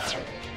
Thanks.